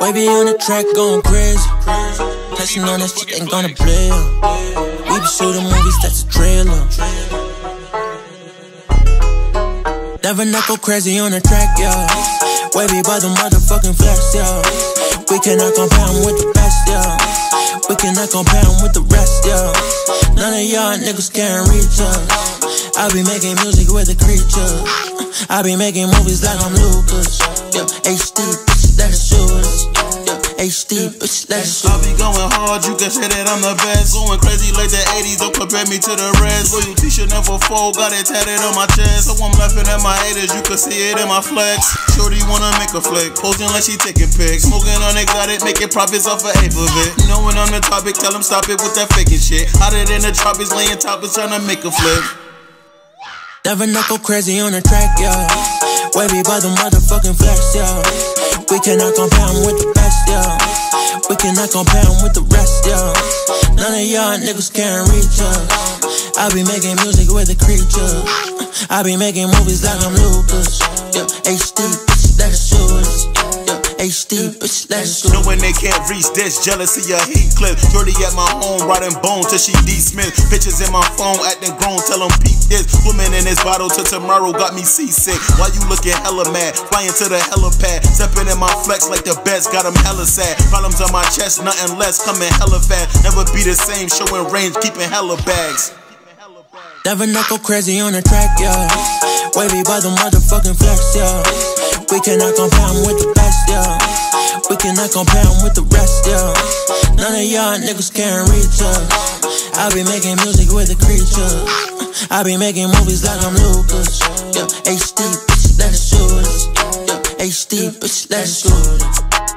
Wavy on the track going crazy. Pressing on that shit ain't gonna play. We be shooting movies, that's a trailer. Never not go crazy on the track, yeah. Wavy by the motherfucking flex, yeah. We cannot compare them with the best, yeah. We cannot compare them with the rest, yeah. None of y'all niggas can reach us. I be making music with the creatures. I be making movies like I'm Lucas. Yeah, HD, HD, bitch, that's I be going hard, you can say that I'm the best. Going crazy like the 80s, don't compare me to the rest. Boy, you t-shirt never fold, got it tatted on my chest. So I'm laughing at my haters, you can see it in my flex. Shorty wanna make a flick, posing like she taking pics. Smoking on it, got it, making profits off of eighth of it. You know when the topic, tell them stop it with that faking shit. Hotter than the tropics, laying topics, trying to make a flip. Never go crazy on the track, yeah. Wavy by the motherfucking flex, yeah. We cannot compare them with the best, yeah. We cannot compare them with the rest, yeah. None of y'all niggas can reach us. I be making music with the creatures. I be making movies like I'm Lucas. Yeah, HD, HD, bitch, that's shooters. Knowing they can't reach this, jealousy a heat clip. Shorty at my home, riding bone till she D Smith. Pictures in my phone, acting grown, tell them peep this. Woman in this bottle till tomorrow got me seasick. Why you looking hella mad? Flying to the helipad, stepping in my flex like the best, got them hella sad. Problems on my chest, nothing less, coming hella fast. Never be the same, showing range, keeping hella bags. Never not go crazy on the track, yeah. Wavy by the motherfucking flex, yeah. We cannot compare with the best, yeah. We cannot compare with the rest, yeah. None of y'all niggas can reach us. I be making music with the creatures. I be making movies like I'm Lucas. Yeah, HD, bitch, let's shoot us. Yeah, HD, bitch, let's shoot us.